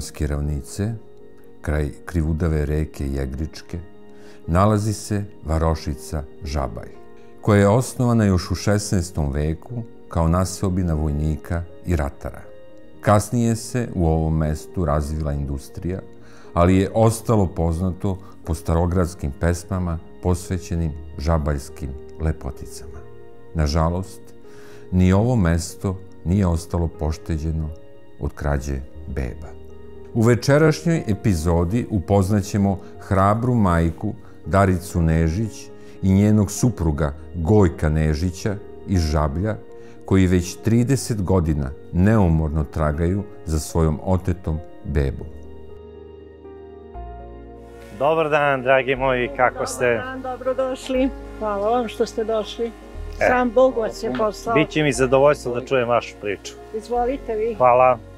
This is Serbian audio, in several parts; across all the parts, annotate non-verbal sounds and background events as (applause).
Vojvođanske ravnice, kraj krivudave reke Jegričke, nalazi se varošica Žabaj, koja je osnovana još u 16. veku kao naseobina vojnika i ratara. Kasnije se u ovom mestu razvila industrija, ali je ostalo poznato po starogradskim pesmama posvećenim žabaljskim lepoticama. Nažalost, ni ovo mesto nije ostalo pošteđeno od krađe beba. U večerašnjoj epizodi upoznaćemo hrabru majku Daricu Nežić i njenog supruga Gojka Nežića iz Žablja, koji već 30 godina neumorno tragaju za svojom otetom bebom. Dobar dan, dragi moji, kako ste? Dobar dan, dobrodošli. Hvala vam što ste došli. Sam Bog vas je poslao. Biće mi zadovoljstvo da čujem vašu priču. Izvolite vi. Hvala.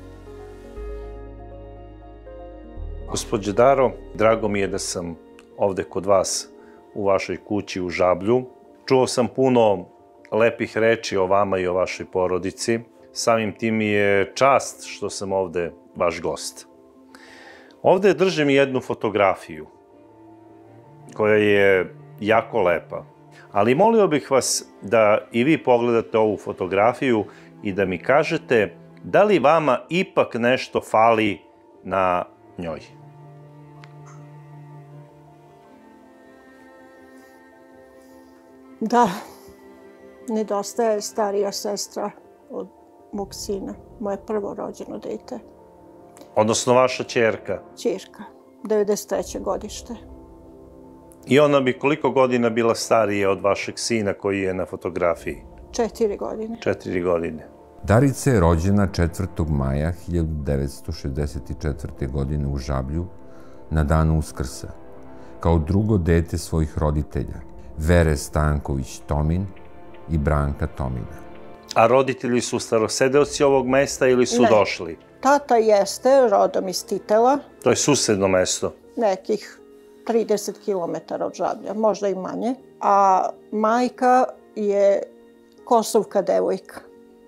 Gospodje Daro, drago mi je da sam ovde kod vas u vašoj kući u Žablju. Čuo sam puno lepih reči o vama i o vašoj porodici. Samim tim mi je čast što sam ovde vaš gost. Ovde držim jednu fotografiju koja je jako lepa. Ali molio bih vas da i vi pogledate ovu fotografiju i da mi kažete da li vama ipak nešto fali na njoj. Da, nedostaje starija sestra od mog sina, moje prvo rođeno dete, Odnosno vaša čerka. čirka, 93. godište. I ona bi koliko godina bila starija od vašeg sina koji je na fotografiji? Četiri godine. Četiri godine. Darica je rođena 4. maja 1964. godine u Žablju na danu Uskrsa, kao drugo dete svojih roditelja, Vere Stanković-Tomin i Branka Tomina. A roditelji su starosedeoci ovog mesta ili su Ne. došli? Tata jeste rodom iz Titela, To je susedno mesto. nekih 30 km od Žablja, možda i manje. A majka je kosovka devojka,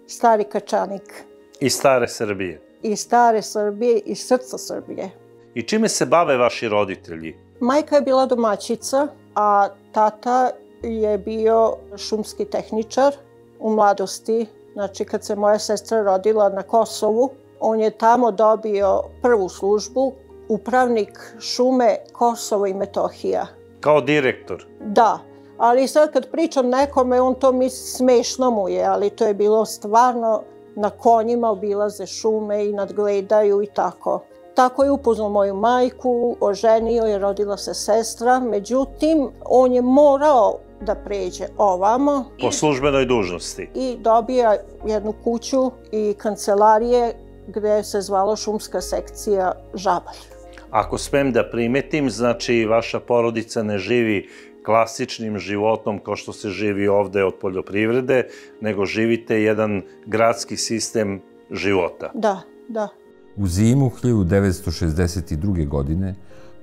stari kačanik Iz stare Srbije. iz stare Srbije, iz srca Srbije. I čime se bave vaši roditelji? Majka je bila domaćica, a tata je bio šumski tehničar u mladosti. Znači, kad se moja sestra rodila na Kosovu, on je tamo dobio prvu službu, upravnik šume Kosovo i Metohija. Kao direktor. Da, ali sad kad pričam nekome, on to mi smešno mu je, ali to je bilo stvarno na konjima obilaze šume i nadgledaju i tako. Tako je upoznao moju majku, oženio je, rodila se sestra, međutim, on je morao da pređe ovamo Po službenoj dužnosti. i dobija jednu kuću i kancelarije gde se zvalo šumska sekcija Žabalj. Ako smem da primetim, znači vaša porodica ne živi klasičnim životom kao što se živi ovde od poljoprivrede, nego živite jedan gradski sistem života. Da, da. U zimu 1962. godine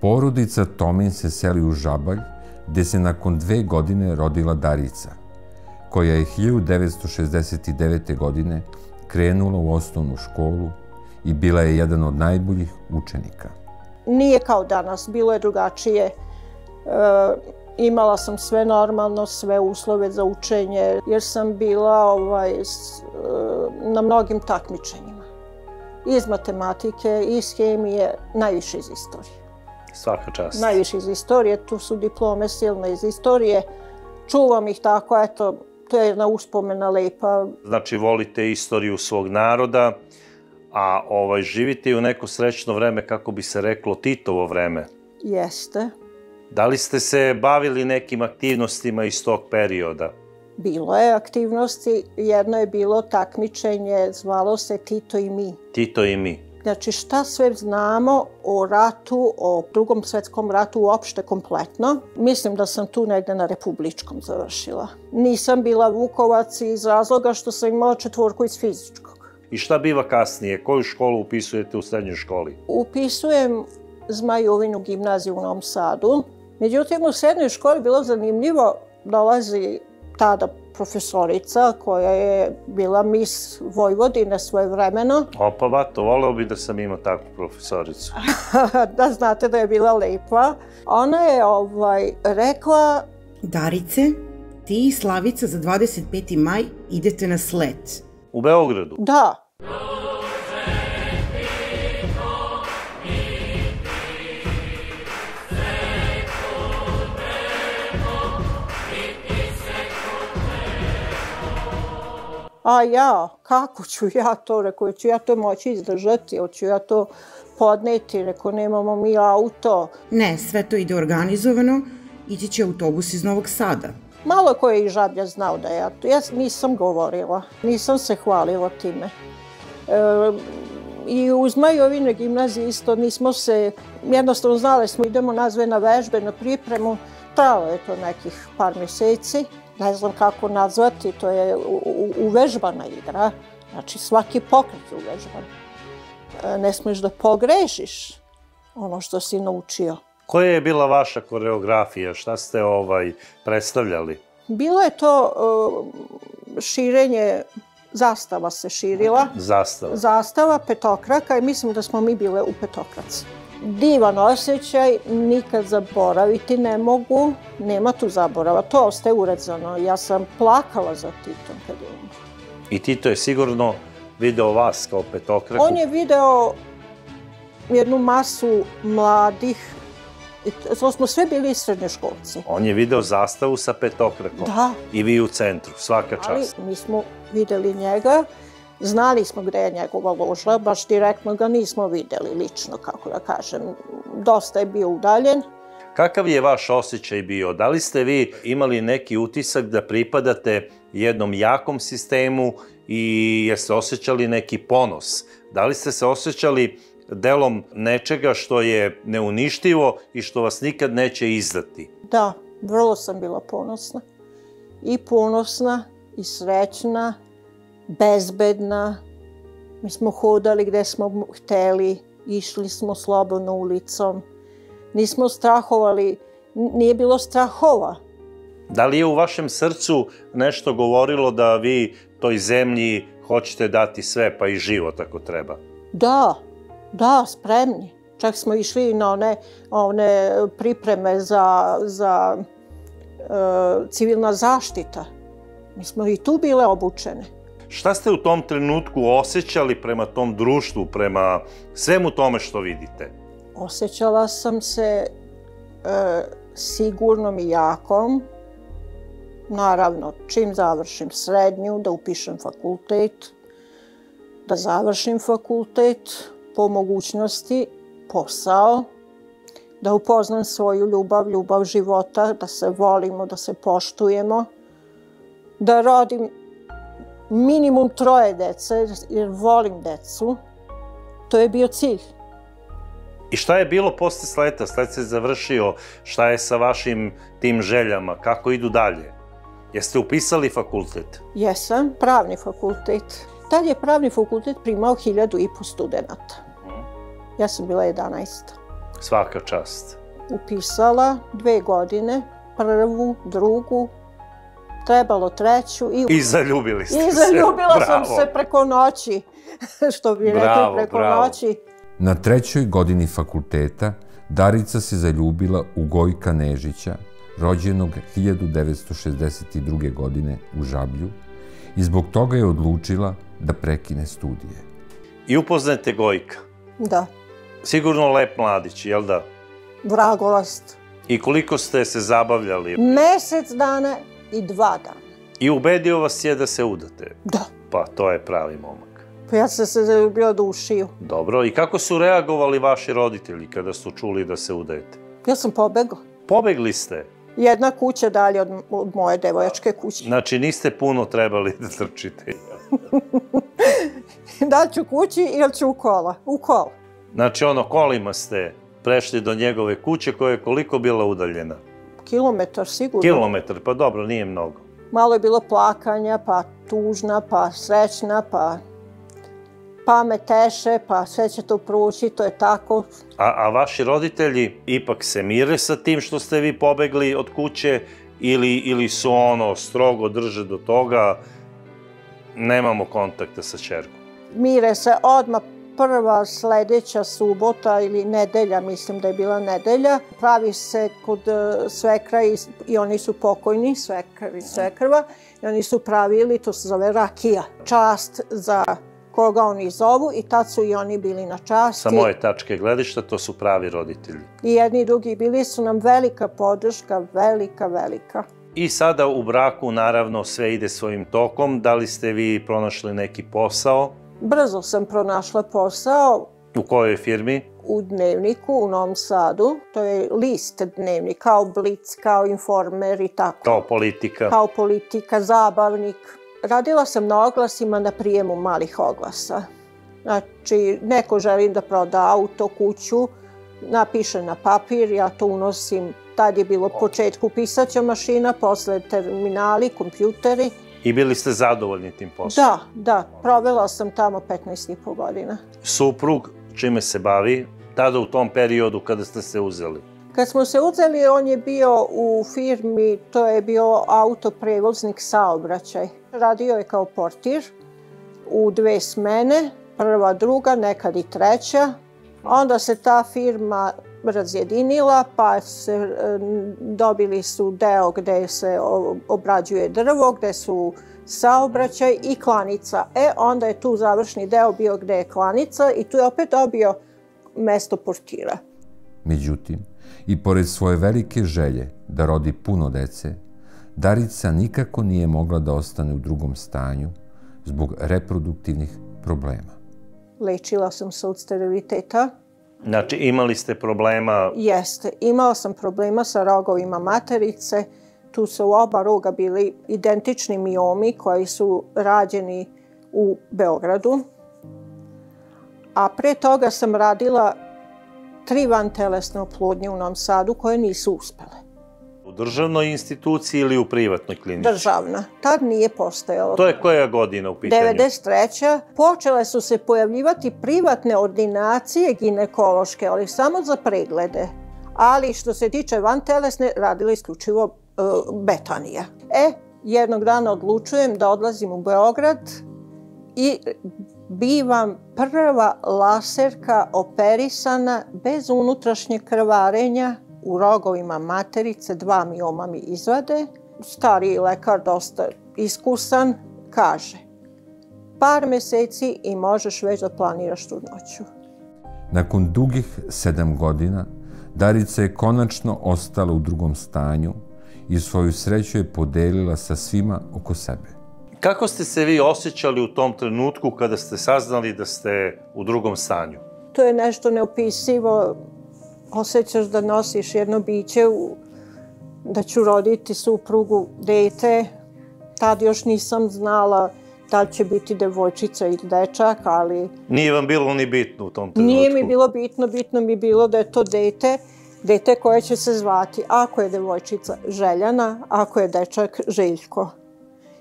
porodica Tomin se seli u Žabalj, gde se nakon dve godine rodila Darica, koja je 1969. godine krenula u osnovnu školu i bila je jedan od najboljih učenika. Nije kao danas, bilo je drugačije. E, imala sam sve normalno, sve uslove za učenje, jer sam bila ovaj, e, na mnogim takmičenjima. Iz matematike, iz hemije, najviše iz istorije. Svaka čast. Najviše iz istorije, tu su diplome silne iz istorije. Čuvam ih tako, eto, to je jedna uspomena lepa. Znači, volite istoriju svog naroda, a ovaj, živite u neko srećno vreme, kako bi se reklo, Titovo vreme. Jeste, Da li ste se bavili nekim aktivnostima iz tog perioda? Bilo je aktivnosti. Jedno je bilo takmičenje, zvalo se Tito i mi. Tito i mi. Znači šta sve znamo o ratu, o drugom svetskom ratu uopšte kompletno. Mislim da sam tu negde na republičkom završila. Nisam bila Vukovac iz razloga što sam imala četvorku iz fizičkog. I šta biva kasnije? Koju školu upisujete u srednjoj školi? Upisujem Zmajovinu gimnaziju u Novom Sadu. Međutim, u srednjoj školi bilo zanimljivo, dolazi tada profesorica koja je bila mis Vojvodine svoje vremeno. Opa, vato, voleo bi da sam imao takvu profesoricu. (laughs) da znate da je bila lepa. Ona je ovaj, rekla... Darice, ti i Slavica za 25. maj idete na slet. U Beogradu? Da. A ja, kako ću ja to, rekao, ću ja to moći izdržati, hoću ja to podneti, rekao, nemamo mi auto. Ne, sve to ide organizovano, ići će autobus iz Novog Sada. Malo ko je i žablja znao da ja to, ja nisam govorila, nisam se hvalila time. E, I uz Majovine gimnazije isto nismo se, jednostavno znali smo idemo nazve na vežbe, na pripremu, trajalo je to nekih par meseci ne znam kako nazvati, to je uvežbana igra. Znači svaki pokret je uvežban. E, ne smiješ da pogrešiš ono što si naučio. Koja je bila vaša koreografija? Šta ste ovaj predstavljali? Bilo je to uh, širenje, zastava se širila. Zastava. Zastava, petokraka i mislim da smo mi bile u petokraci divan osjećaj, nikad zaboraviti ne mogu, nema tu zaborava, to ostaje urezano. Ja sam plakala za Titom kad je umro. I Tito je sigurno video vas kao petokraku? On je video jednu masu mladih, to smo sve bili srednjoškolci. On je video zastavu sa petokrakom? Da. I vi u centru, svaka čast. Ali mi smo videli njega Znali smo gde je njegova loža, baš direktno ga nismo videli lično, kako da kažem. Dosta je bio udaljen. Kakav je vaš osjećaj bio? Da li ste vi imali neki utisak da pripadate jednom jakom sistemu i jeste osjećali neki ponos? Da li ste se osjećali delom nečega što je neuništivo i što vas nikad neće izdati? Da, vrlo sam bila ponosna. I ponosna, i srećna, bezbedna. Mi smo hodali gde smo hteli, išli smo slobodno ulicom. Nismo strahovali, nije bilo strahova. Da li je u vašem srcu nešto govorilo da vi toj zemlji hoćete dati sve, pa i život ako treba? Da, da, spremni. Čak smo išli na one, one pripreme za, za e, civilna zaštita. Mi smo i tu bile obučene. Šta ste u tom trenutku osjećali prema tom društvu, prema svemu tome što vidite? Osjećala sam se e, sigurnom i jakom. Naravno, čim završim srednju, da upišem fakultet, da završim fakultet, po mogućnosti posao, da upoznam svoju ljubav, ljubav života, da se volimo, da se poštujemo, da rodim minimum troje dece, jer volim decu. To je bio cilj. I šta je bilo posle sleta? Slet se završio. Šta je sa vašim tim željama? Kako idu dalje? Jeste upisali fakultet? Jesam, pravni fakultet. Tad je pravni fakultet primao hiljadu i po studenta. Ja sam bila 11. Svaka čast. Upisala dve godine, prvu, drugu, trebalo treću. I, I zaljubili ste se. I zaljubila se. sam se preko noći, (laughs) što bi rekli preko bravo. noći. Na trećoj godini fakulteta Darica se zaljubila u Gojka Nežića, rođenog 1962. godine u Žablju i zbog toga je odlučila da prekine studije. I upoznate Gojka? Da. Sigurno lep mladić, jel da? Vragolast. I koliko ste se zabavljali? Mesec dana i dva dana. I ubedio vas je da se udate? Da. Pa to je pravi momak. Pa ja sam se zaljubila da ušiju. Dobro, i kako su reagovali vaši roditelji kada su čuli da se udajete? Ja sam pobegla. Pobegli ste? Jedna kuća dalje od, od moje devojačke kuće. Znači niste puno trebali da trčite. (laughs) da ću kući ili ću u kola? U kola. Znači ono, kolima ste prešli do njegove kuće koja je koliko bila udaljena? Kilometar sigurno. Kilometar, pa dobro, nije mnogo. Malo je bilo plakanja, pa tužna, pa srećna, pa pa me teše, pa sve će to proći, to je tako. A, a vaši roditelji ipak se mire sa tim što ste vi pobegli od kuće ili, ili su ono strogo drže do toga, nemamo kontakta sa čerkom? Mire se odmah prva sledeća subota ili nedelja, mislim da je bila nedelja, pravi se kod e, svekra i, i oni su pokojni, svekar i svekrva, i oni su pravili, to se zove rakija, čast za koga oni zovu i tad su i oni bili na časti. Sa moje tačke gledišta, to su pravi roditelji. I jedni i drugi bili su nam velika podrška, velika, velika. I sada u braku, naravno, sve ide svojim tokom. Da li ste vi pronašli neki posao? Brzo sam pronašla posao. U kojoj firmi? U dnevniku u Novom Sadu. To je list dnevnik, kao Blic, kao Informer i tako. Kao politika? Kao politika, zabavnik. Radila sam na oglasima na prijemu malih oglasa. Znači, neko želi da proda auto, kuću, napiše na papir, ja to unosim. Tad je bilo početku pisaća mašina, posle terminali, kompjuteri. I bili ste zadovoljni tim poslom? Da, da. Provela sam tamo 15 i po godina. Suprug, čime se bavi, tada u tom periodu kada ste se uzeli? Kad smo se uzeli, on je bio u firmi, to je bio autoprevoznik saobraćaj. Radio je kao portir u dve smene, prva, druga, nekad i treća. Onda se ta firma razjedinila, pa se, e, dobili su deo gde se obrađuje drvo, gde su saobraćaj i klanica. E, onda je tu završni deo bio gde je klanica i tu je opet dobio mesto portira. Međutim, i pored svoje velike želje da rodi puno dece, Darica nikako nije mogla da ostane u drugom stanju zbog reproduktivnih problema. Lečila sam se od steriliteta, Znači, imali ste problema... Jeste, imala sam problema sa rogovima materice. Tu su oba roga bili identični miomi koji su rađeni u Beogradu. A pre toga sam radila tri vantelesne oplodnje u Novom Sadu koje nisu uspele. U državnoj instituciji ili u privatnoj klinici? Državna. Tad nije postojalo. To je koja godina u pitanju? 93. Počele su se pojavljivati privatne ordinacije ginekološke, ali samo za preglede. Ali što se tiče vantelesne, radila isključivo uh, Betanija. E, jednog dana odlučujem da odlazim u Beograd i bivam prva laserka operisana bez unutrašnjeg krvarenja u rogovima materice, dva mioma mi izvade. Stariji lekar, dosta iskusan, kaže par meseci i možeš već da planiraš trudnoću. Nakon dugih sedam godina, Darica je konačno ostala u drugom stanju i svoju sreću je podelila sa svima oko sebe. Kako ste se vi osjećali u tom trenutku kada ste saznali da ste u drugom stanju? To je nešto neopisivo osjećaš da nosiš jedno biće, u, da ću roditi suprugu, dete. Tad još nisam znala da li će biti devojčica ili dečak, ali... Nije vam bilo ni bitno u tom trenutku? Nije mi bilo bitno, bitno mi bilo da je to dete, dete koje će se zvati, ako je devojčica Željana, ako je dečak Željko.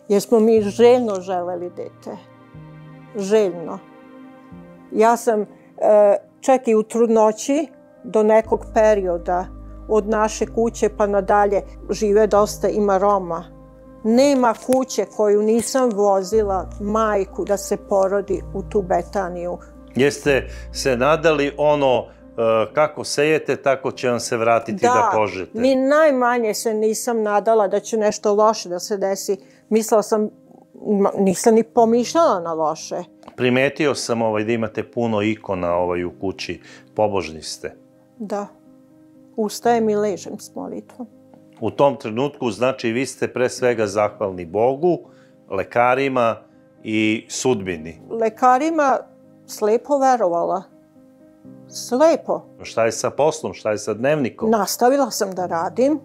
Jer smo mi željno želeli dete. Željno. Ja sam e, čak i u trudnoći, do nekog perioda od naše kuće pa nadalje žive dosta ima Roma. Nema kuće koju nisam vozila majku da se porodi u tu Betaniju. Jeste se nadali ono uh, kako sejete, tako će vam se vratiti da, da požete. ni najmanje se nisam nadala da će nešto loše da se desi. Mislila sam, nisam ni pomišljala na loše. Primetio sam ovaj, da imate puno ikona ovaj, u kući. Pobožni ste. Da. Ustajem i ležem s molitvom. U tom trenutku, znači, vi ste pre svega zahvalni Bogu, lekarima i sudbini. Lekarima slepo verovala. Slepo. Šta je sa poslom, šta je sa dnevnikom? Nastavila sam da radim.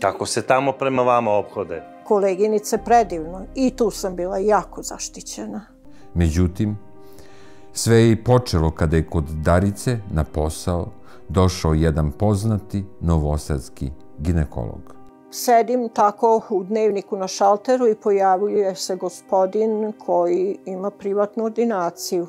Kako se tamo prema vama obhode? Koleginice predivno. I tu sam bila jako zaštićena. Međutim, sve je i počelo kada je kod Darice na posao došao jedan poznati novosadski ginekolog. Sedim tako u dnevniku na šalteru i pojavljuje se gospodin koji ima privatnu ordinaciju.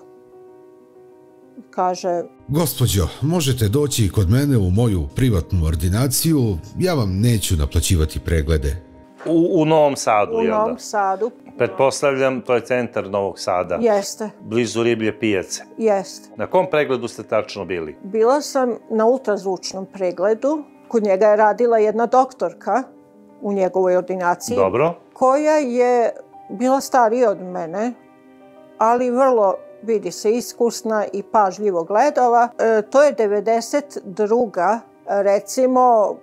kaže, Gospođo, možete doći kod mene u moju privatnu ordinaciju, ja vam neću naplaćivati preglede. U, u Novom Sadu, u jel Novom da? Sadu. Pretpostavljam, to je centar Novog Sada, Jeste, blizu Riblje pijace. jeste. Na kom pregledu ste tačno bili? Bila sam na ultrazvučnom pregledu. Kod njega je radila jedna doktorka u njegovoj ordinaciji. Dobro. koja je bila starija od mene, ali vrlo, vidi se, iskusna i pažljivo gledala. E, to je 92. recimo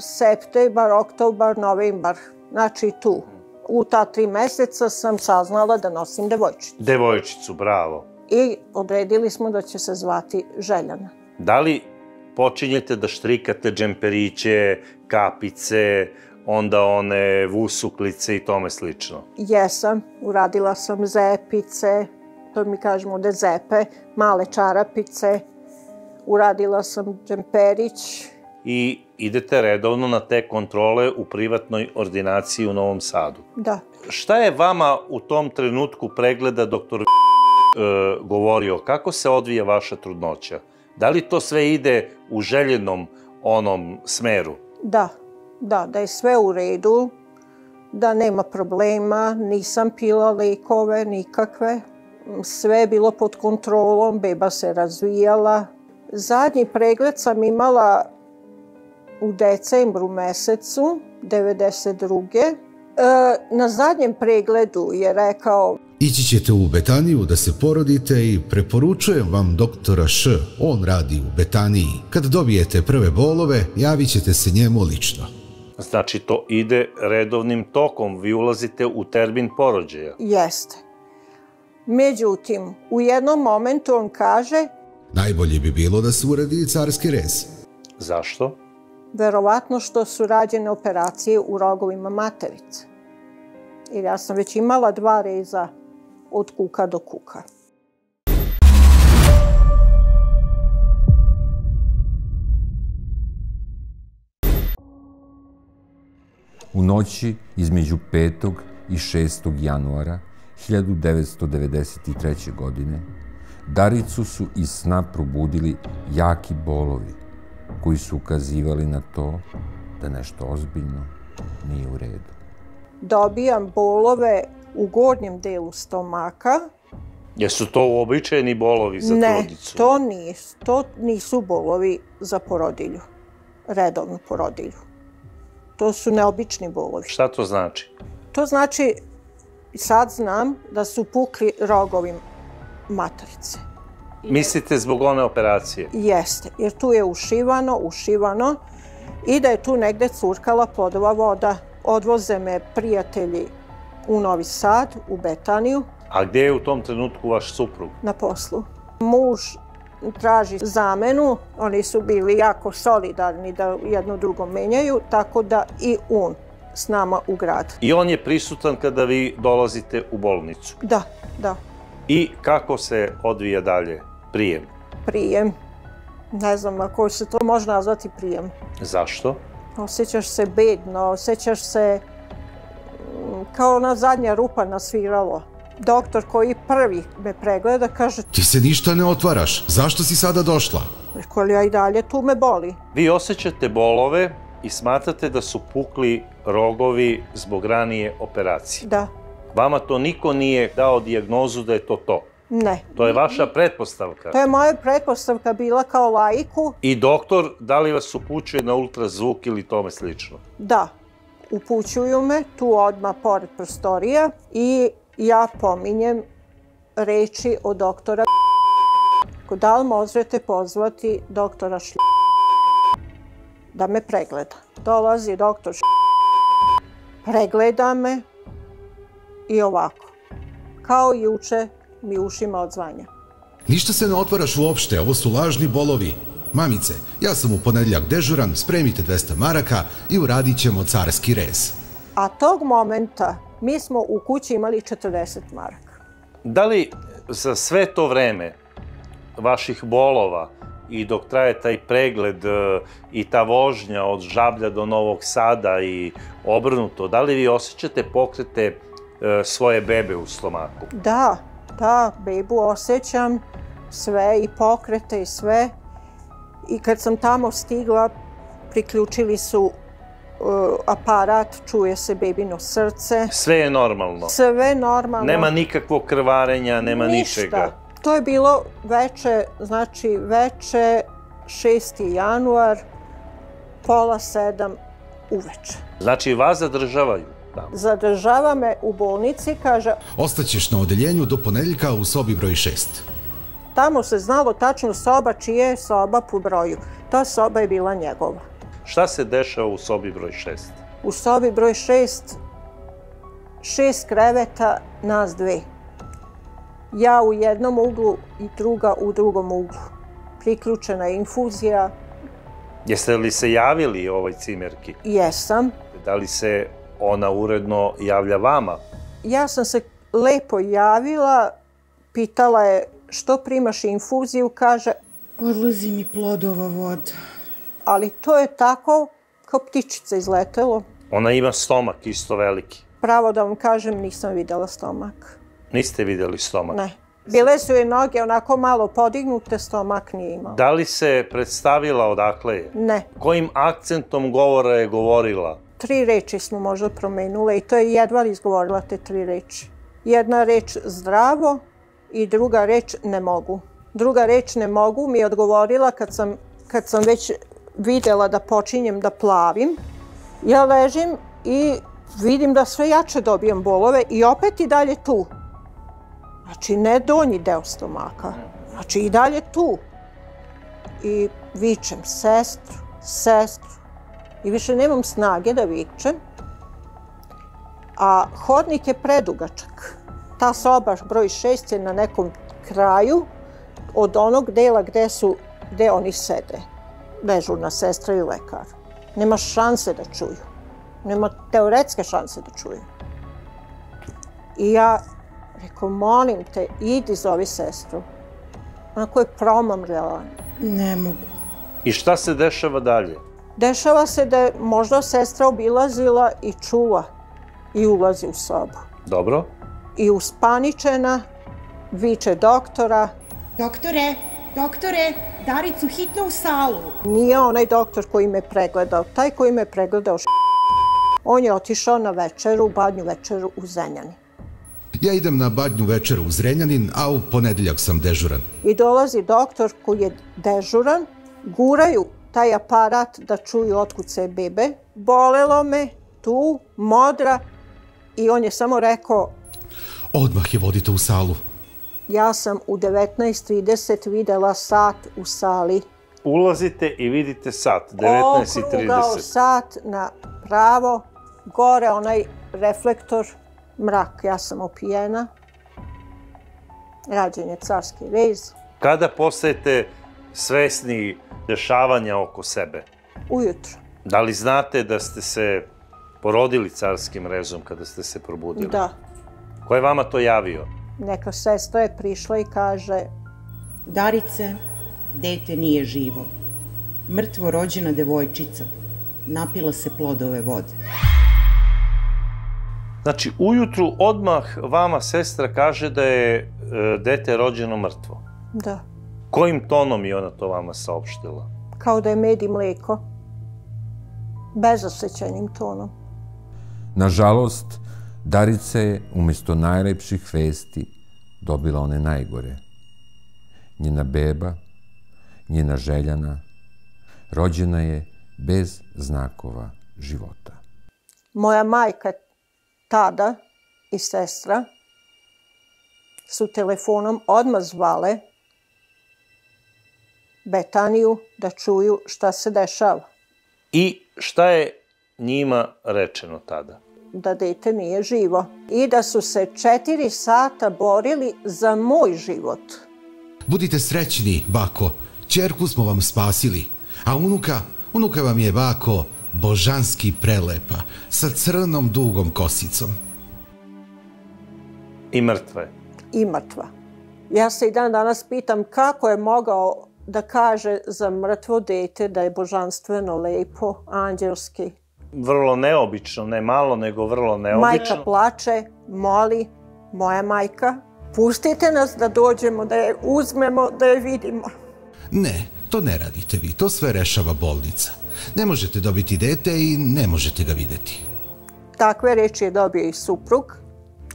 septembar, oktobar, novembar, znači tu. U ta tri meseca sam saznala da nosim devojčicu. Devojčicu, bravo. I odredili smo da će se zvati Željana. Da li počinjete da štrikate džemperiće, kapice, onda one vusuklice i tome slično? Jesam, uradila sam zepice, to mi kažemo da zepe, male čarapice, uradila sam džemperić, I idete redovno na te kontrole u privatnoj ordinaciji u Novom Sadu. da. Šta je vama u tom trenutku pregleda doktor e, govorio? Kako se odvija vaša trudnoća? Da li to sve ide u željenom onom smeru? Da, da, da je sve u redu, da nema problema, nisam pila lekove nikakve, sve je bilo pod kontrolom, beba se razvijala. Zadnji pregled sam imala u decembru mesecu 92. E, na zadnjem pregledu je rekao Ići ćete u Betaniju da se porodite i preporučujem vam doktora Š. On radi u Betaniji. Kad dobijete prve bolove, javit ćete se njemu lično. Znači, to ide redovnim tokom. Vi ulazite u termin porođaja. jeste. Međutim, u jednom momentu on kaže Najbolje bi bilo da se uradi carski rez. Zašto? Verovatno što su rađene operacije u rogovima materice. Jer ja sam već imala dva reza od kuka do kuka. U noći između 5. i 6. januara 1993. godine Daricu su iz sna probudili jaki bolovi koji su ukazivali na to da nešto ozbiljno nije u redu. Dobijam bolove u gornjem delu stomaka. Jesu to uobičajeni bolovi za ne, trudnicu? to nisu, to nisu bolovi za porodilju, redovnu porodilju. To su neobični bolovi. Šta to znači? To znači, sad znam da su pukli rogovi materice. Mislite zbog one operacije? Jeste, jer tu je ušivano, ušivano i da je tu negde curkala plodova voda. Odvoze me prijatelji u Novi Sad, u Betaniju, A gde je u tom trenutku vaš suprug? na poslu. Muž traži zamenu, oni su bili jako solidarni da jedno drugo menjaju, tako da i on s nama u grad. I on je prisutan kada vi dolazite u bolnicu. Da, da, I kako se odvija dalje prijem? prijem. Ne znam ako se to može nazvati prijem. Zašto? Osjećaš se bedno, osjećaš se mm, kao na zadnja rupa nasviralo. Doktor koji prvi me pregleda kaže, Ti se ništa ne otvaraš. Zašto si sada došla? rekao li ja i dalje, tu me boli. Vi osjećate bolove i smatrate da su pukli rogovi zbog ranije operacije. Da, Vama to niko nije dao dijagnozu da je to to. Ne. To je vaša pretpostavka. To je moja pretpostavka bila kao laiku, I doktor, da li vas upućuje na ultrazvuk ili tome slično? da, upućuju me tu odmah pored prostorija i ja pominjem reči od doktora da li možete pozvati doktora Šlj da me pregleda. Dolazi doktor Šlj, pregleda me i ovako. Kao juče mi ušima odzvanja. Ništa se ne otvaraš uopšte, ovo su lažni bolovi. Mamice, ja sam u ponedljak dežuran, spremite 200 maraka i uradit ćemo carski rez. A tog momenta mi smo u kući imali 40 maraka. Da li za sve to vreme vaših bolova i dok traje taj pregled e, i ta vožnja od Žablja do Novog Sada i obrnuto, da li vi osjećate pokrete e, svoje bebe u stomaku? Da, da, bebu osjećam, sve i pokrete i sve. I kad sam tamo stigla, priključili su uh, aparat, čuje se bebino srce. Sve je normalno. Sve normalno. Nema nikakvog krvarenja, nema Ništa. ničega. To je bilo veče, znači veče 6. januar, pola sedam uveče. Znači, vas zadržavaju tamo. Zadržava me u bolnici, kaže, Ostaćeš na odeljenju do ponedeljka u sobi broj 6. tamo se znalo tačno soba čija je soba po broju. Ta soba je bila njegova. Šta se dešava u sobi broj 6? U sobi broj šest, šest kreveta, nas dve. Ja u jednom uglu i druga u drugom uglu. Priključena je infuzija, Jeste li se javili ovoj cimerki? jesam. Da li se ona uredno javlja vama? Ja sam se lepo javila, pitala je što primaš infuziju, kaže, Odlazi mi plodova voda. ali to je tako kao ptičica izletelo. Ona ima stomak isto veliki. Pravo da vam kažem, nisam videla stomak. Niste videli stomak? Ne. Bile su je noge onako malo podignute, stomak nije imao. Da li se predstavila odakle je? Ne. Kojim akcentom govora je govorila? Tri reči smo možda promenule i to je jedva izgovorila te tri reči. Jedna reč zdravo i druga reč ne mogu. Druga reč ne mogu mi je odgovorila kad sam, kad sam već videla da počinjem da plavim. Ja ležim i vidim da sve jače dobijam bolove i opet i dalje tu. Znači ne donji deo stomaka, znači i dalje tu. I vičem sestru, sestru, i više nemam snage da vičem. A hodnik je predugačak. Ta soba broj 6 je na nekom kraju od onog dela gde su gde oni sede. Dežurna sestra i lekar. Nema šanse da čuju. Nema teoretske šanse da čuju. I ja rekao, molim te, idi zovi sestru. Onako je promamljala. Ne mogu. I šta se dešava dalje? Dešava se da je možda sestra obilazila i čula i ulazi u sobu. Dobro? I uspaničena viče doktora. Doktore, doktore, Daricu hitno u salu. Nije onaj doktor koji me pregledao. Taj koji me pregledao š... On je otišao na večeru, badnju večeru u Zenjani. Ja idem na badnju večeru u Zrenjanin, a u ponedeljak sam dežuran. I dolazi doktor koji je dežuran, guraju taj aparat da čuju otkuce bebe. Bolelo me tu, modra, i on je samo rekao, Odmah je vodite u salu. ja sam u 19.30 videla sat u sali. Ulazite i vidite sat, Okrugao 19.30. sat na pravo, gore onaj reflektor, mrak, ja sam opijena. Rađen je carski rez, Kada postajete svesni dešavanja oko sebe? ujutro. Da li znate da ste se porodili carskim rezom kada ste se probudili? Da, Ko je vama to javio? neka sestra je prišla i kaže, Darice, dete nije živo. Mrtvo rođena devojčica. Napila se plodove vode. Znači, ujutru odmah vama sestra kaže da je e, dete rođeno mrtvo. da, Kojim tonom je ona to vama saopštila? kao da je med i mleko. Bezosećajnim tonom. Nažalost, Darica je umjesto najlepših vesti dobila one najgore. Njena beba, njena željana, rođena je bez znakova života. Moja majka tada i sestra su telefonom odmah zvale Betaniju da čuju šta se dešava. I šta je njima rečeno tada? Da dete nije živo. I da su se četiri sata borili za moj život. Budite srećni, bako. Čerku smo vam spasili. A unuka, unuka vam je, bako, božanski prelepa, sa crnom dugom kosicom. I mrtve. i mrtva. Ja se i dan danas pitam kako je mogao da kaže za mrtvo dete da je božanstveno lepo, anđelski. Vrlo neobično, ne malo, nego vrlo neobično. Majka plače, moli, moja majka, Pustite nas da dođemo, da je uzmemo, da je vidimo. Ne, to ne radite vi, to sve rešava bolnica. Ne možete dobiti dete i ne možete ga videti. Takve reči je dobio i suprug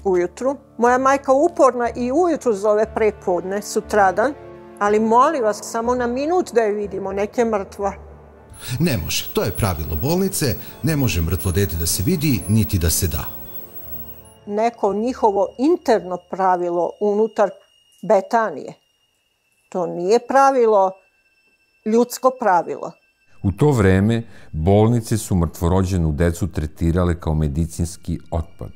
ujutru. Moja majka uporna i ujutru zove prepodne, sutradan, ali molim vas samo na minut da je vidimo, neke mrtva. Ne može, to je pravilo bolnice, ne može mrtvo dete da se vidi, niti da se da. Neko njihovo interno pravilo unutar Betanije. To nije pravilo, ljudsko pravilo. U to vreme bolnice su mrtvorođenu decu tretirale kao medicinski otpad,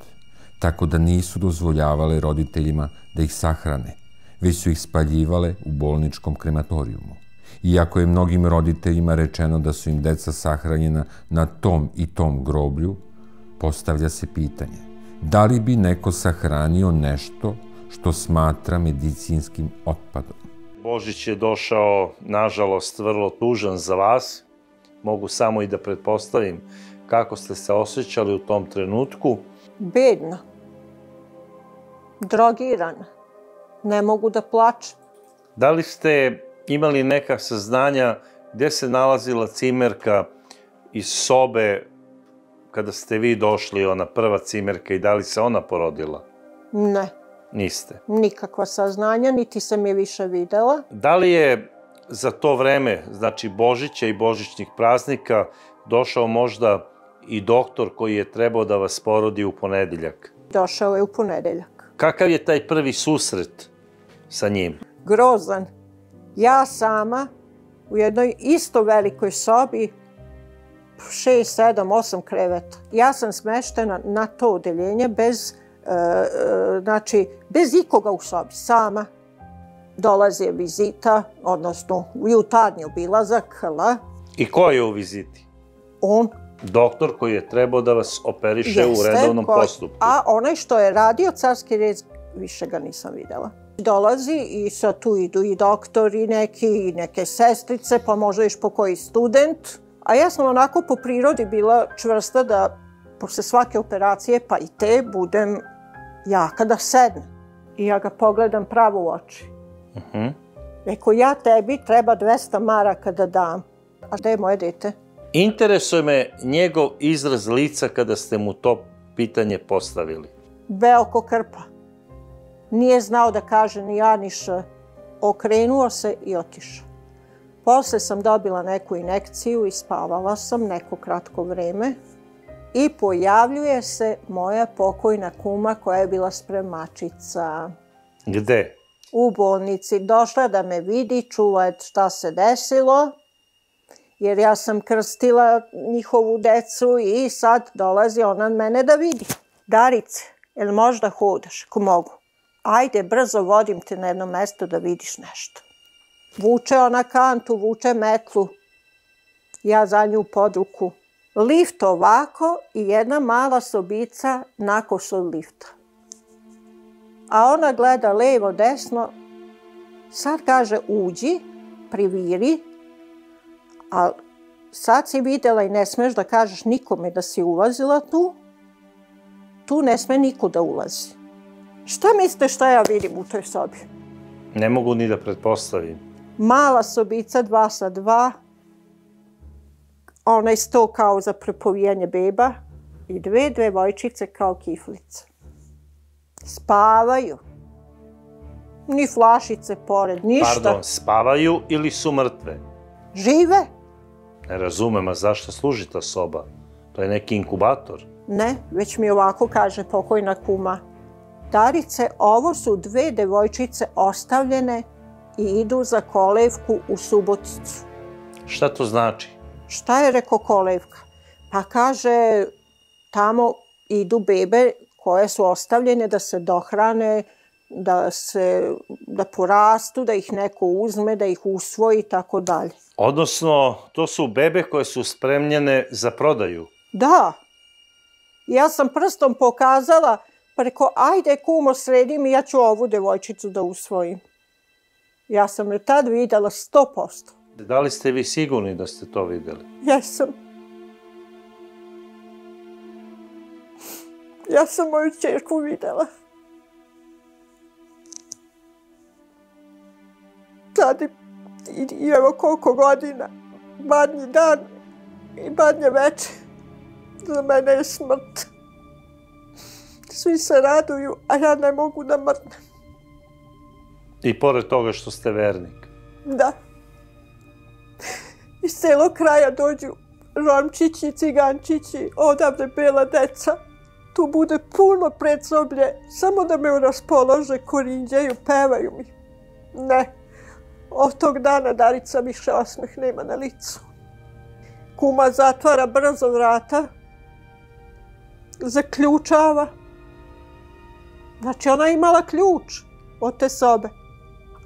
tako da nisu dozvoljavale roditeljima da ih sahrane, već su ih spaljivale u bolničkom krematorijumu. Iako je mnogim roditeljima rečeno da su im deca sahranjena na tom i tom groblju, postavlja se pitanje da li bi neko sahranio nešto što smatra medicinskim otpadom. Božić je došao, nažalost, vrlo tužan za vas. Mogu samo i da pretpostavim kako ste se osjećali u tom trenutku. Bedna. Drogirana. Ne mogu da plačem. Da li ste imali neka saznanja gde se nalazila cimerka iz sobe kada ste vi došli, ona prva cimerka i da li se ona porodila? Ne. Niste. Nikakva saznanja, niti sam je više videla. Da li je za to vreme, znači Božića i Božićnih praznika, došao možda i doktor koji je trebao da vas porodi u ponedeljak? Došao je u ponedeljak. Kakav je taj prvi susret sa njim? Grozan. Ja sama u jednoj isto velikoj sobi, 6, 7, 8 kreveta. Ja sam smeštena na to odeljenje bez, e, e, znači, bez ikoga u sobi, sama. Dolaze vizita, odnosno jutarnji obilazak, la. I ko je u viziti? On Doktor koji je trebao da vas operiše u redovnom ko- postupku. A onaj što je radio carski rez, više ga nisam videla. Dolazi i sad tu idu i doktori neki, i neke sestrice, pa možda još po koji student. A ja sam onako po prirodi bila čvrsta da posle svake operacije, pa i te, budem jaka da sednem. I ja ga pogledam pravo u oči. Mhm. Rekao, ja tebi treba 200 maraka da dam. A gde je moje dete? Interesuje me njegov izraz lica kada ste mu to pitanje postavili. beo ko krpa. Nije znao da kaže ni ja ni š. Okrenuo se i otišao. Posle sam dobila neku inekciju i spavala sam neko kratko vreme i pojavljuje se moja pokojna kuma koja je bila spremačica Gde? u bolnici. Došla da me vidi, čula je šta se desilo, jer ja sam krstila njihovu decu i sad dolazi ona mene da vidi. Darice, jel možda hodaš? Ko mogu? Ajde, brzo vodim te na jedno mesto da vidiš nešto. Vuče ona kantu, vuče metlu. Ja za nju pod ruku. Lift ovako i jedna mala sobica nakos od lifta. A ona gleda levo, desno. Sad kaže uđi, priviri, a sad si videla i ne smeš da kažeš nikome da si ulazila tu. Tu ne sme niko da ulazi. Šta mislite šta ja vidim u toj sobi? Ne mogu ni da pretpostavim. Mala sobica, dva sa dva, onaj sto kao za prepovijanje beba i dve devojčice kao kiflice. Spavaju. Ni flašice pored, ništa. Pardon, spavaju ili su mrtve? Žive? Ne razumem, a zašto služi ta soba? To je neki inkubator. Ne, već mi ovako kaže pokojna kuma. Darice, ovo su dve devojčice ostavljene i idu za kolevku u Suboticu. Šta to znači? Šta je rekao kolevka? Pa kaže, tamo idu bebe koje su ostavljene da se dohrane, da se da porastu, da ih neko uzme, da ih usvoji i tako dalje. Odnosno, to su bebe koje su spremljene za prodaju. Da. Ja sam prstom pokazala preko, ajde kumo sredi mi, ja ću ovu devojčicu da usvojim. Ja sam je tad videla 100%. Da li ste vi sigurni da ste to videli? Jesam. Ja sam moju čerku videla. Sad i, i, i evo koliko godina, badnji dan i badnje veče, za mene je smrt. Svi se raduju, a ja ne mogu da mrnem. I pored toga što ste vernik. Da. Iz celog kraja dođu romčići, cigančići, odavde bela deca. Tu bude puno predsoblje, samo da me raspolože, korinđaju, pevaju mi. Ne, od tog dana Darica više osmeh nema na licu. Kuma zatvara brzo vrata, zaključava. Znači ona je imala ključ od te sobe.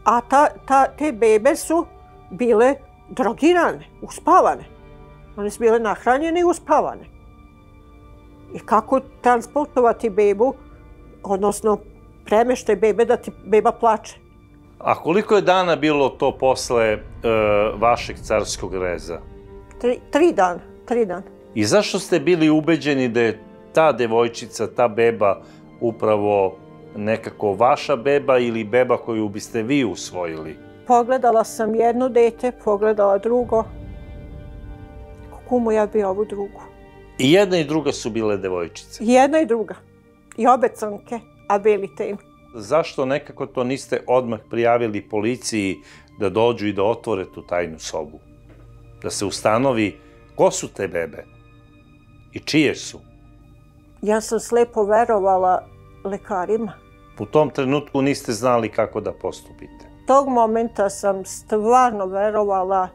A ta, ta, te bebe su bile drogirane, uspavane. One su bile nahranjene i uspavane. I kako transportovati bebu, odnosno premeštaj bebe da ti beba plače. A koliko je dana bilo to posle e, vašeg carskog reza? Tri, tri dana, tri dana. I zašto ste bili ubeđeni da je ta devojčica, ta beba upravo nekako vaša beba ili beba koju biste vi usvojili? Pogledala sam jedno dete, pogledala drugo. Kumu ja bi ovu drugu. I jedna i druga su bile devojčice. I jedna i druga. I obe crnke, a belite im. Zašto nekako to niste odmah prijavili policiji da dođu i da otvore tu tajnu sobu? Da se ustanovi ko su te bebe i čije su? Ja sam slepo verovala lekarima. U tom trenutku niste znali kako da postupite. Tog momenta sam stvarno verovala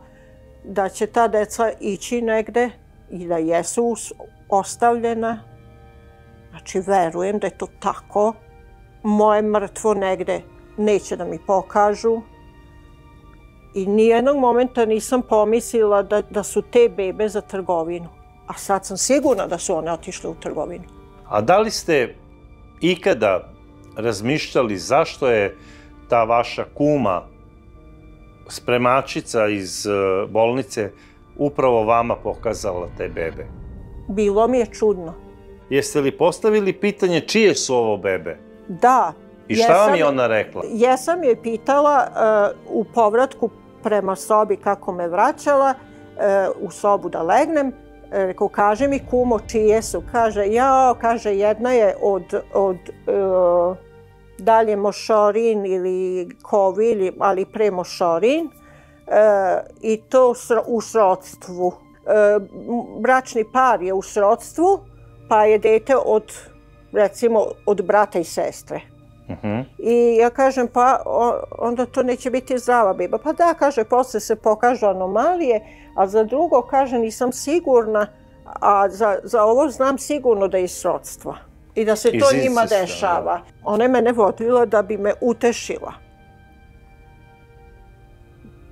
da će ta deca ići negde i da jesu ostavljena. Znači, verujem da je to tako. Moje mrtvo negde neće da mi pokažu. I nijednog momenta nisam pomislila da, da su te bebe za trgovinu. A sad sam sigurna da su one otišle u trgovinu. A da li ste ikada razmišljali zašto je ta vaša kuma, spremačica iz e, bolnice, upravo vama pokazala te bebe? Bilo mi je čudno. Jeste li postavili pitanje čije su ovo bebe? Da. I šta vam je ona rekla? Jesam je pitala uh, u povratku prema sobi kako me vraćala, uh, u sobu da legnem, Rekao, kaže mi kumo čije su. Kaže, ja, kaže, jedna je od, od uh, dalje Mošorin ili Kovilj, ali pre Mošorin. Uh, I to u srodstvu. Uh, bračni par je u srodstvu, pa je dete od, recimo, od brata i sestre. Uh mhm. -huh. I ja kažem, pa onda to neće biti zdrava beba. Pa da, kaže, posle se pokažu anomalije, a za drugo, kaže, nisam sigurna, a za, za ovo znam sigurno da je iz srodstva. I da se to njima da. dešava. Ona je mene vodila da bi me utešila.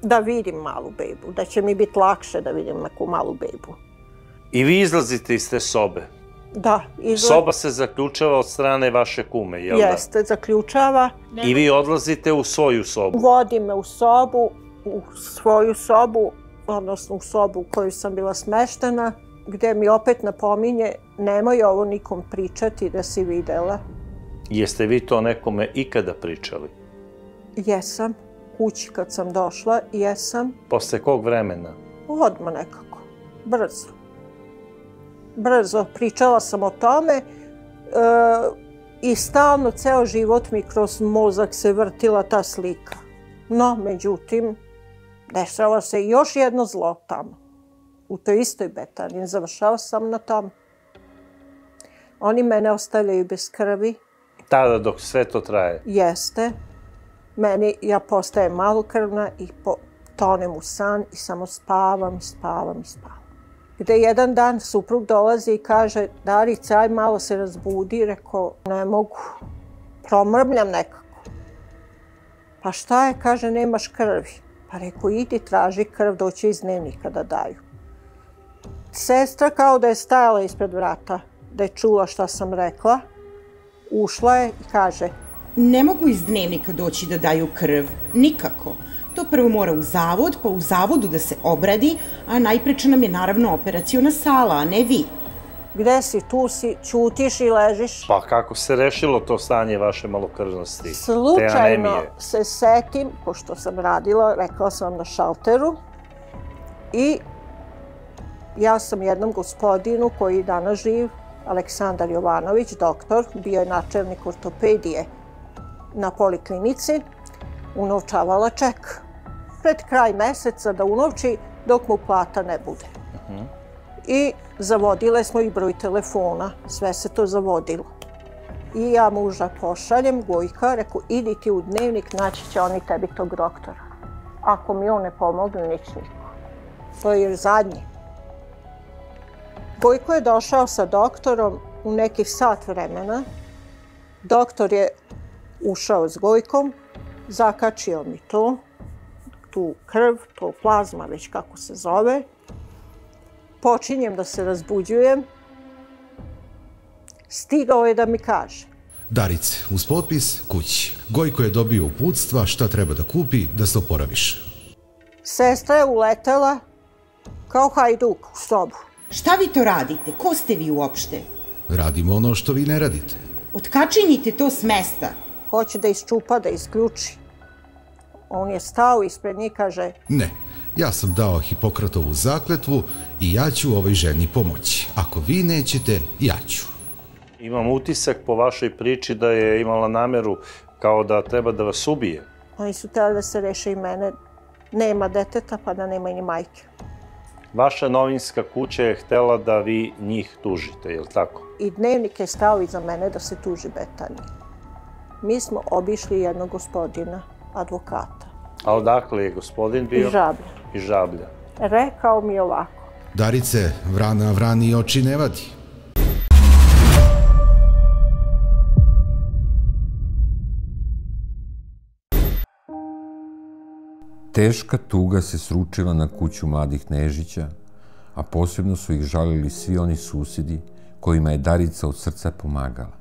Da vidim malu bebu, da će mi biti lakše da vidim neku malu bebu. I vi izlazite iz te sobe? Da. Izla... Soba se zaključava od strane vaše kume, jel da? Jeste, zaključava. I vi odlazite u svoju sobu? Vodi me u sobu, u svoju sobu, odnosno u sobu u kojoj sam bila smeštena, gde mi opet napominje nemoj ovo nikom pričati da si videla. Jeste vi to nekome ikada pričali? Jesam. Kući kad sam došla, jesam. Posle kog vremena? Odmah nekako. Brzo. Brzo. Pričala sam o tome e, i stalno ceo život mi kroz mozak se vrtila ta slika. No, međutim, dešava se još jedno zlo tamo. U toj istoj Betaniji. Završao sam na tom. Oni mene ostavljaju bez krvi. Tada dok sve to traje? Jeste. Meni, ja postajem malokrvna i po, tonem u san i samo spavam, spavam i spavam. Gde jedan dan suprug dolazi i kaže, Darica, aj malo se razbudi, rekao, ne mogu, promrmljam nekako. Pa šta je, kaže, nemaš krvi. Pa rekao, idi traži krv, doći iz dnevnika da daju. Sestra kao da je stajala ispred vrata, da je čula šta sam rekla. Ušla je i kaže... Ne mogu iz dnevnika doći da daju krv. Nikako. To prvo mora u zavod, pa u zavodu da se obradi, a najpreče nam je naravno operaciona sala, a ne vi. Gde si, tu si, ćutiš i ležiš. Pa kako se rešilo to stanje vaše malokrvnosti? Slučajno se setim, pošto sam radila, rekla sam na šalteru, i ja sam jednom gospodinu koji je danas živ, Aleksandar Jovanović, doktor, bio je načelnik ortopedije na poliklinici, unovčavala ček. Pred kraj meseca da unovči dok mu plata ne bude. I zavodile smo i broj telefona, sve se to zavodilo. I ja muža pošaljem, Gojka, reku, idi ti u dnevnik, naći će oni tebi tog doktora. Ako mi on ne pomogne, neće niko. To je zadnji. Gojko je došao sa doktorom u nekih sat vremena. Doktor je ušao s Gojkom, zakačio mi to, tu krv, to plazma, već kako se zove. Počinjem da se razbuđujem. Stigao je da mi kaže. Darice, uz potpis, kući. Gojko je dobio uputstva šta treba da kupi da se oporaviš. Sestra je uletela kao hajduk u sobu. Šta vi to radite? Ko ste vi uopšte? Radimo ono što vi ne radite. Otkačinjite to s mesta. Hoće da isčupa, da isključi. On je stao ispred njih, kaže, Ne, ja sam dao Hipokratovu zakletvu i ja ću ovoj ženi pomoći. Ako vi nećete, ja ću. Imam utisak po vašoj priči da je imala nameru kao da treba da vas ubije. oni su teli da se reše i mene. Nema deteta, pa da nema ni majke. Vaša novinska kuća je htela da vi njih tužite, je li tako? I dnevnik je stao iza mene da se tuži Betani. Mi smo obišli jednog gospodina, advokata, A odakle je gospodin bio? iz Žablja. Iz Žablja. Rekao mi je ovako. Darice, vrana vrani oči ne vadi. Teška tuga se sručila na kuću mladih Nežića, a posebno su ih žalili svi oni susedi kojima je Darica od srca pomagala.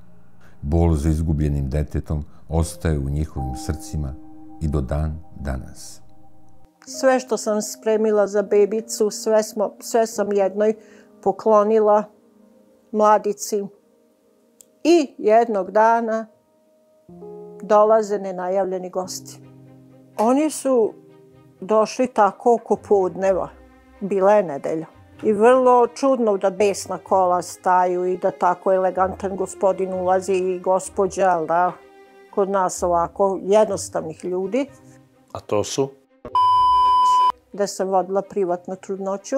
Bol za izgubljenim detetom ostaje u njihovim srcima i do dan danas. Sve što sam spremila za bebicu, sve, smo, sve sam jednoj poklonila mladici. I jednog dana dolaze nenajavljeni gosti. Oni su došli tako oko podneva, bila je nedelja. I vrlo čudno da besna kola staju i da tako elegantan gospodin ulazi i gospođa, da, kod nas ovako jednostavnih ljudi. A to su? da sam vodila privatnu trudnoću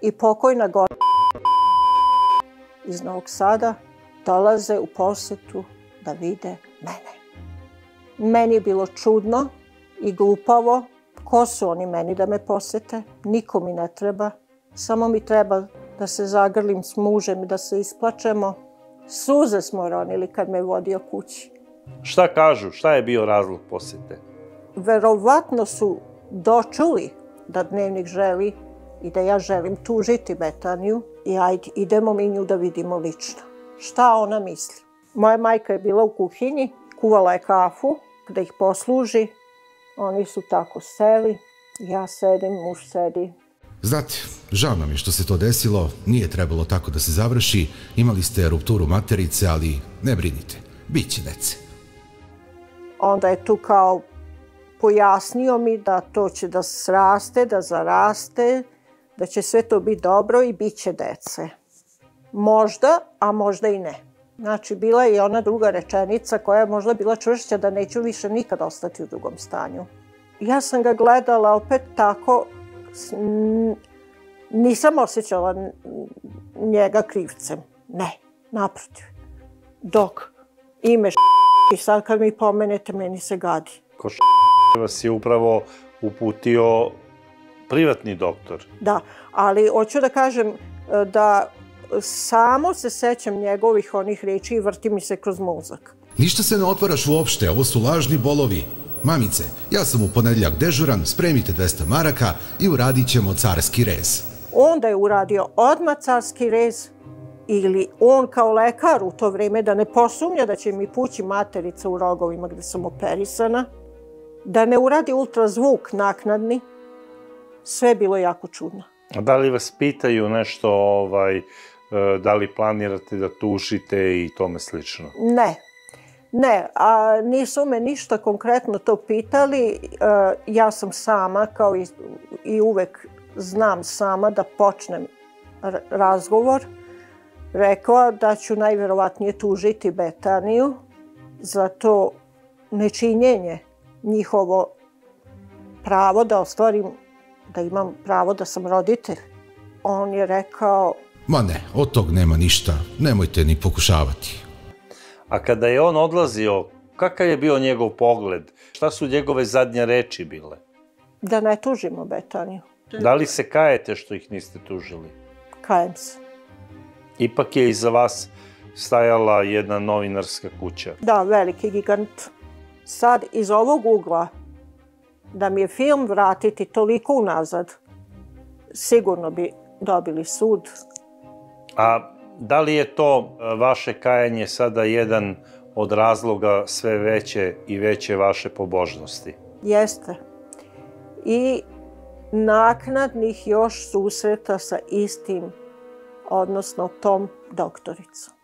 i pokojna gospođa iz Novog Sada dolaze u posetu da vide mene. Meni je bilo čudno i glupavo. Ko su oni meni da me posete? Niko mi ne treba. Samo mi treba da se zagrlim s mužem i da se isplačemo. Suze smo ronili kad me vodio kući. Šta kažu? Šta je bio razlog posete? verovatno su dočuli da dnevnik želi i da ja želim tužiti Betaniju i ajde, idemo mi nju da vidimo lično. Šta ona misli? Moja majka je bila u kuhinji, kuvala je kafu da ih posluži. Oni su tako seli, ja sedim, muž sedi. Znate, žao nam je što se to desilo, nije trebalo tako da se završi, imali ste rupturu materice, ali ne brinite, bit će dece. Onda je tu kao pojasnio mi da to će da sraste, da zaraste, da će sve to biti dobro i bit će dece. Možda, a možda i ne. Znači, bila je i ona druga rečenica koja je možda bila čvršća da neću više nikad ostati u drugom stanju. Ja sam ga gledala opet tako, nisam osjećala njega krivcem. Ne, naprotiv. Dok ime i sad kad mi pomenete, meni se gadi. Ko š... vas je upravo uputio privatni doktor. Da, ali hoću da kažem e, da samo se sećam njegovih onih reči i vrti mi se kroz mozak. Ništa se ne otvaraš uopšte, ovo su lažni bolovi. Mamice, ja sam u ponedljak dežuran, spremite 200 maraka i uradit ćemo carski rez. Onda je uradio odmah carski rez ili on kao lekar u to vreme da ne posumnja da će mi pući materica u rogovima gde sam operisana, da ne uradi ultrazvuk naknadni, sve je bilo jako čudno. A da li vas pitaju nešto ovaj, da li planirate da tužite i tome slično? Ne. Ne, a nisu me ništa konkretno to pitali. E, ja sam sama, kao i, i uvek znam sama da počnem razgovor, rekla da ću najverovatnije tužiti Betaniju za to nečinjenje njihovo pravo da ostvarim, da imam pravo da sam roditelj. On je rekao... Ma ne, od tog nema ništa, nemojte ni pokušavati. A kada je on odlazio, kakav je bio njegov pogled? Šta su njegove zadnje reči bile? Da ne tužimo Betaniju. Da li se kajete što ih niste tužili? Kajem se. Ipak je iza vas stajala jedna novinarska kuća. Da, veliki gigant. Sad, iz ovog ugla, da mi je film vratiti toliko unazad, sigurno bi dobili sud. A da li je to e, vaše kajanje sada jedan od razloga sve veće i veće vaše pobožnosti? Jeste. I naknadnih još susreta sa istim, odnosno tom doktoricom,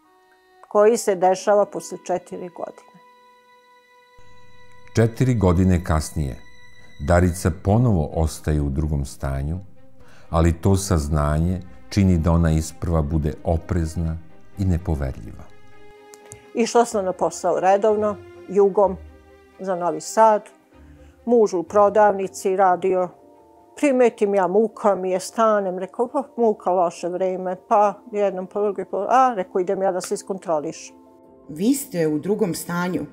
koji se dešava posle četiri godine. Četiri godine kasnije, Darica ponovo ostaje u drugom stanju, ali to saznanje čini da ona isprva bude oprezna i nepoverljiva. Išla sam na posao redovno, jugom, za Novi Sad. Muž u prodavnici radio. Primetim ja muka mi je, stanem, rekao, pa muka loše vreme, pa jednom po drugi, pa, a, rekao, idem ja da se iskontroliš. Vi ste u drugom stanju.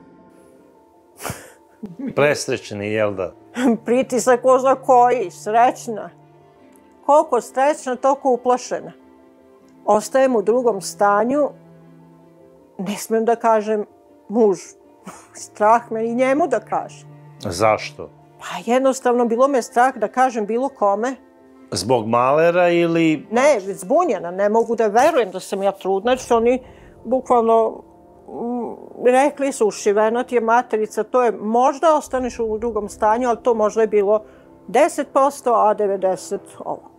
(laughs) Presrećeni, jel da? (laughs) Pritisak ko zna koji, srećna koliko srećna, toliko uplašena. Ostajem u drugom stanju, ne smem da kažem muž. (laughs) Strah me i njemu da kažem. Zašto? Pa jednostavno bilo me strah da kažem bilo kome. Zbog malera ili... Ne, zbunjena, ne mogu da verujem da sam ja trudna, jer su oni bukvalno mm, rekli su ušivena ti je materica, to je možda ostaneš u drugom stanju, ali to možda je bilo 10%, a 90% ovo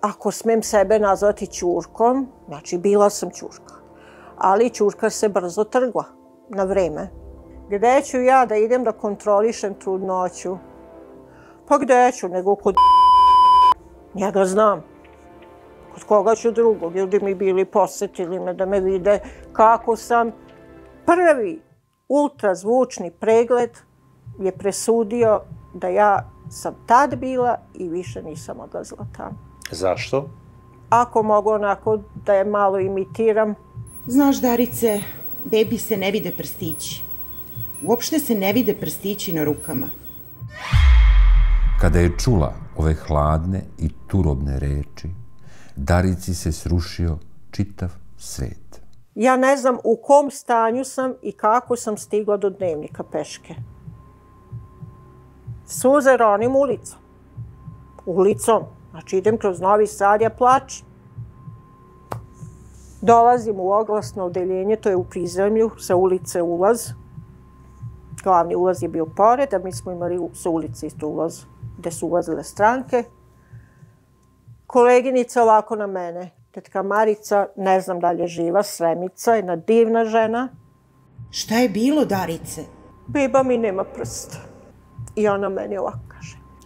ako smem sebe nazvati čurkom, znači bila sam čurka. Ali čurka se brzo trgla na vreme. Gde ću ja da idem da kontrolišem trudnoću? Pa gde ću, nego kod (laughs) njega znam. Kod koga ću drugog? Ljudi mi bili posetili me da me vide kako sam. Prvi ultrazvučni pregled je presudio da ja sam tad bila i više nisam odlazila tamo. Zašto? Ako mogu onako da je malo imitiram. Znaš, Darice, bebi se ne vide prstići. Uopšte se ne vide prstići na rukama. Kada je čula ove hladne i turobne reči, Darici se srušio čitav svet. Ja ne znam u kom stanju sam i kako sam stigla do dnevnika peške. Suze ronim ulicom. Ulicom. Znači idem kroz Novi Sad, ja plačem. Dolazim u oglasno odeljenje, to je u prizemlju, sa ulice ulaz. Glavni ulaz je bio pored, a mi smo imali sa ulice isto ulaz, gde su ulazile stranke. Koleginica ovako na mene, tetka Marica, ne znam da li je živa, Sremica, jedna divna žena. Šta je bilo, Darice? Biba mi nema prsta. I ona meni ovako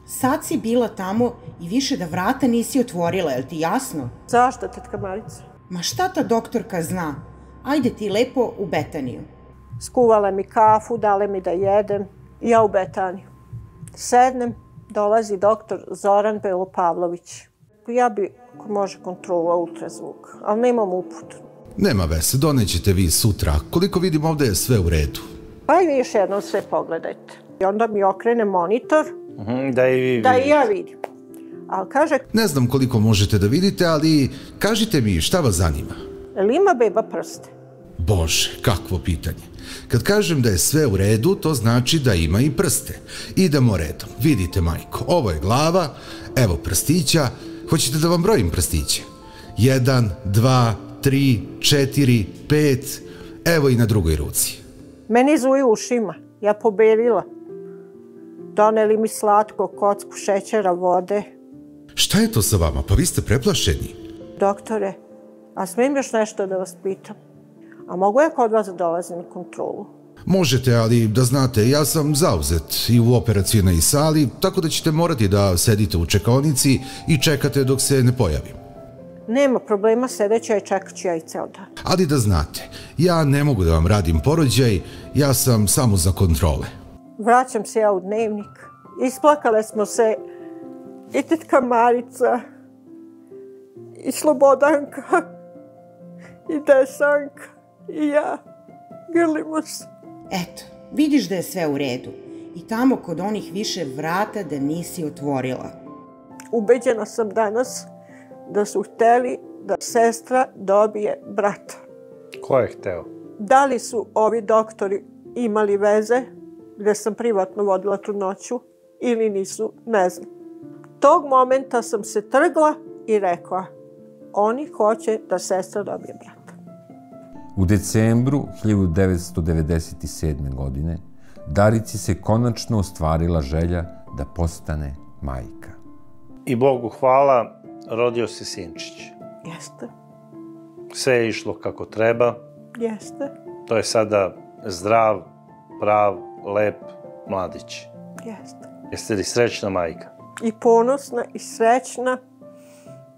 Sad si bila tamo i više da vrata nisi otvorila, je li ti jasno? Zašto, tetka Marica? Ma šta ta doktorka zna? Ajde ti lepo u Betaniju. Skuvala mi kafu, dale mi da jedem. Ja u Betaniju. Sednem, dolazi doktor Zoran Belopavlović. Ja bi, ako može, kontrola ultrazvuk, ali nemam uput. Nema vese, donećete vi sutra. Koliko vidim ovde je sve u redu. Pa i vi još jednom sve pogledajte. I onda mi okrene monitor, Mhm, da i vi Da i ja vidim. Ali kaže... Ne znam koliko možete da vidite, ali kažite mi šta vas zanima. Ili ima beba prste? Bože, kakvo pitanje. Kad kažem da je sve u redu, to znači da ima i prste. Idemo redom. Vidite, majko, ovo je glava, evo prstića. Hoćete da vam brojim prstiće? Jedan, dva, tri, četiri, pet, evo i na drugoj ruci. Meni zuju ušima, ja pobelila. Doneli mi slatko, kocku šećera, vode. Šta je to sa vama? Pa vi ste preplašeni. Doktore, A smijem još nešto da vas pitam? A mogu ja kod vas da dolazim na kontrolu? Možete, ali da znate, ja sam zauzet i u operacijnoj sali, tako da ćete morati da sedite u čekonici i čekate dok se ne pojavim. Nema problema, sedeću ja i čekat ću ja i ceo dan. Ali da znate, ja ne mogu da vam radim porođaj, ja sam samo za kontrole. Vraćam se ja u dnevnik. Isplakale smo se i tetka Marica, i Slobodanka, i Desanka, i ja. Grlimo se. Eto, vidiš da je sve u redu. I tamo kod onih više vrata da nisi otvorila. Ubeđena sam danas da su hteli da sestra dobije brata. Ko je hteo? Da li su ovi doktori imali veze gde sam privatno vodila trudnoću ili nisu, ne znam. Tog momenta sam se trgla i rekla oni hoće da sestra dobije brata. U decembru 1997. godine Darici se konačno ostvarila želja da postane majka. I Bogu hvala, rodio se Sinčić. Jeste, Sve je išlo kako treba. jeste, To je sada zdrav, prav, lep mladić. jeste. Jeste li srećna majka? I ponosna i srećna.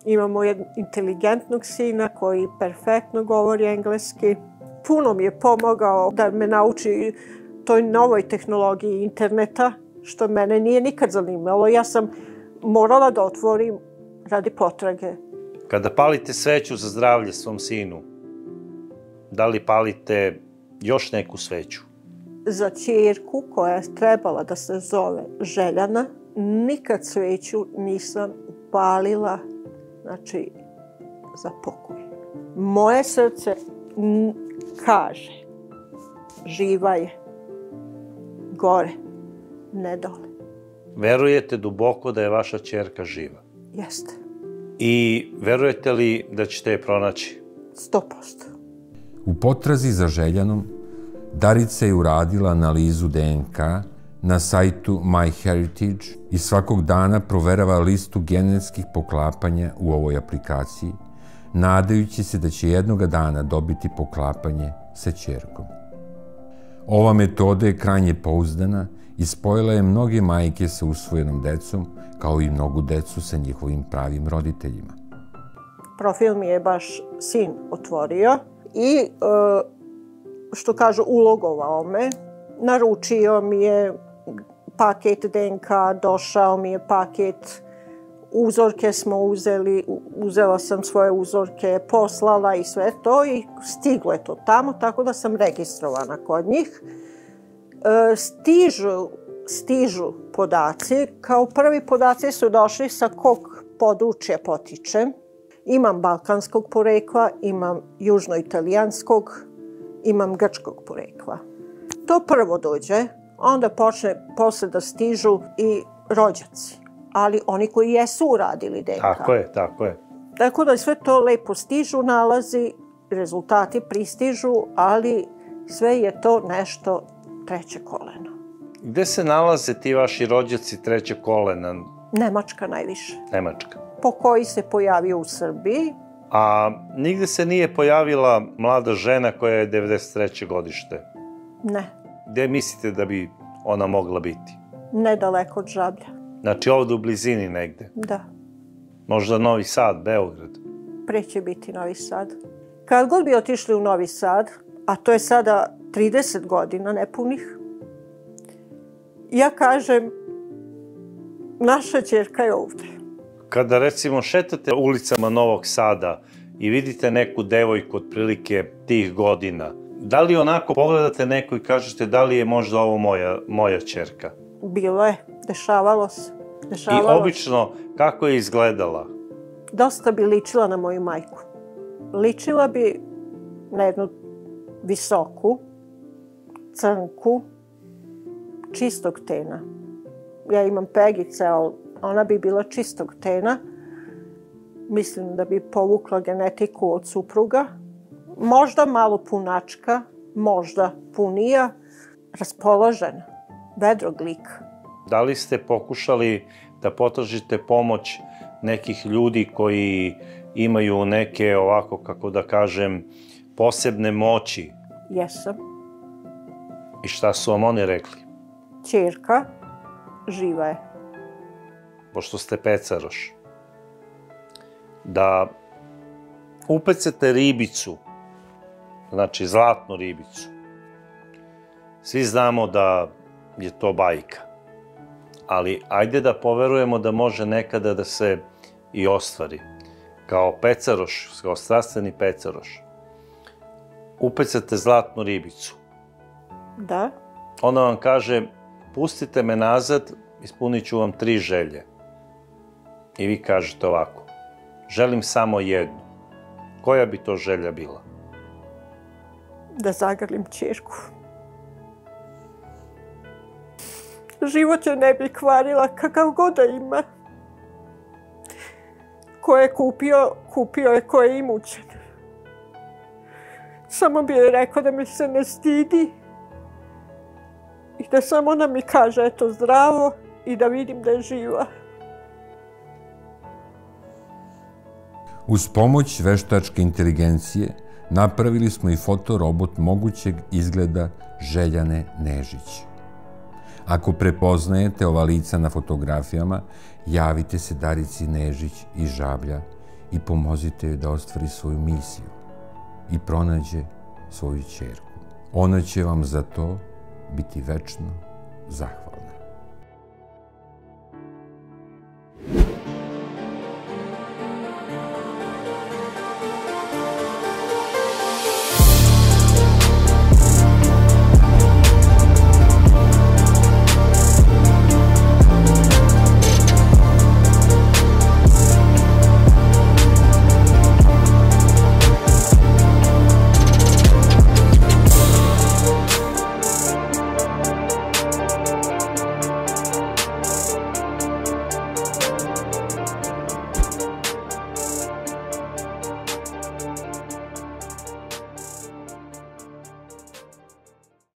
Imamo inteligentnog sina koji perfektno govori engleski. Puno mi je pomogao da me nauči toj novoj tehnologiji interneta, što mene nije nikad zanimalo. Ja sam morala da otvorim radi potrage. Kada palite sveću za zdravlje svom sinu, da li palite još neku sveću? Za čirku koja je trebala da se zove Željana, nikad sveću nisam upalila, znači, za pokoj. Moje srce kaže, živa je, gore, ne dole. Verujete duboko da je vaša čerka živa? Jeste, I verujete li da ćete je pronaći? sto posto. U potrazi za željanom, Darica je uradila analizu DNK na sajtu MyHeritage i svakog dana proverava listu genetskih poklapanja u ovoj aplikaciji, nadajući se da će jednoga dana dobiti poklapanje sa čerkom. Ova metoda je krajnje pouzdana i spojila je mnoge majke sa usvojenom decom, kao i mnogu decu sa njihovim pravim roditeljima. Profil mi je baš sin otvorio i, e, što kažu, ulogovao me. Naručio mi je paket DNK, došao mi je paket, uzorke smo uzeli, uzela sam svoje uzorke, poslala i sve to i stiglo je to tamo, tako da sam registrovana kod njih. E, stižu, stižu podaci. Kao prvi podaci su došli sa kog područja potičem. Imam balkanskog porekla, imam južnoitalijanskog, imam grčkog porekla. To prvo dođe, onda počne posle da stižu i rođaci, ali oni koji jesu uradili DNK. Tako je, tako je. Tako da sve to lepo stižu, nalazi, rezultati pristižu, ali sve je to nešto treće koleno. Gde se nalaze ti vaši rođaci treće kolena, Nemačka najviše. Nemačka? Po koji se pojavio u Srbiji, A nigde se nije pojavila mlada žena koja je 93. godište. ne, Gde mislite da bi ona mogla biti? nedaleko od žablja. Znači ovde u blizini negde. Da, Možda Novi Sad, Beograd. pre će biti Novi Sad. Kad god bi otišli u Novi Sad, a to je sada 30 godina nepunih, ja kažem, naša čerka je ovde. Kada recimo šetate ulicama Novog Sada i vidite neku devojku otprilike tih godina, da li onako pogledate neko i kažete da li je možda ovo moja, moja čerka? Bilo je, dešavalo se. I Dešavalo se. obično, kako je izgledala? dosta bi ličila na moju majku. Ličila bi na jednu visoku, crnku, čistog tena. Ja imam pegice, ali ona bi bila čistog tena. Mislim da bi povukla genetiku od supruga. Možda malo punačka, možda punija, raspoložena, vedrog lika. Da li ste pokušali da potražite pomoć nekih ljudi koji imaju neke, ovako kako da kažem, posebne moći. Jesam. I šta su vam oni rekli? Čerka, živa je. Pošto ste pecaroš. Da upecete ribicu, znači zlatnu ribicu. Svi znamo da je to bajka. Ali ajde da poverujemo da može nekada da se i ostvari. Kao pecaroš, kao strastveni pecaroš. Upecate zlatnu ribicu. Da. Ona vam kaže, pustite me nazad, ispunit ću vam tri želje. I vi kažete ovako, želim samo jednu. Koja bi to želja bila? Da zagrlim čerku. Život je ne bi kvarila kakav god da ima. Ko je kupio, kupio je ko je imućen. Samo bi joj rekao da mi se ne stidi i da samo ona mi kaže eto zdravo i da vidim da je živa. Uz pomoć veštačke inteligencije napravili smo i fotorobot mogućeg izgleda Željane Nežić. Ako prepoznajete ova lica na fotografijama, javite se Darici Nežić iz Žablja i pomozite joj da ostvari svoju misiju i pronađe svoju čerku. Ona će vam za to biti večno zahvalna.